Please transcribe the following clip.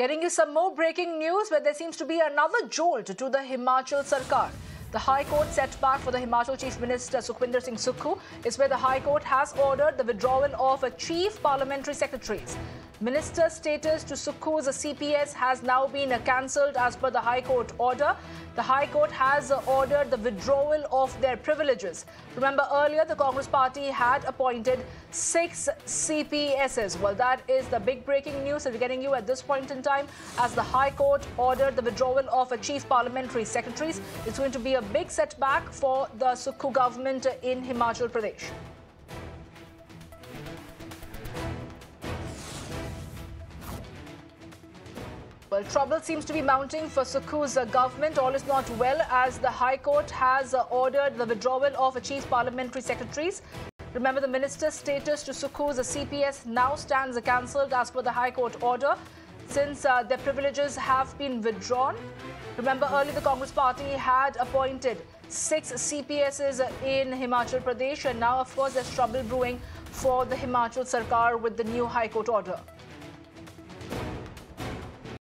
Getting you some more breaking news where there seems to be another jolt to the Himachal Sarkar. The High Court setback for the Himachal Chief Minister Sukhwinder Singh Sukhu is where the High Court has ordered the withdrawal of a chief parliamentary secretaries. Minister status to Sukhu's CPS has now been cancelled as per the High Court order. The High Court has ordered the withdrawal of their privileges. Remember earlier the Congress party had appointed six CPSs. Well, that is the big breaking news that we're getting you at this point in time as the High Court ordered the withdrawal of a chief parliamentary secretaries. It's going to be a big setback for the Sukhu government in Himachal Pradesh. Well, trouble seems to be mounting for Sukhu's uh, government. All is not well as the High Court has uh, ordered the withdrawal of a chief parliamentary secretaries. Remember, the minister's status to Sukhu's uh, CPS now stands cancelled as per the High Court order since uh, their privileges have been withdrawn. Remember, earlier the Congress party had appointed six CPSs in Himachal Pradesh, and now, of course, there's trouble brewing for the Himachal Sarkar with the new High Court order.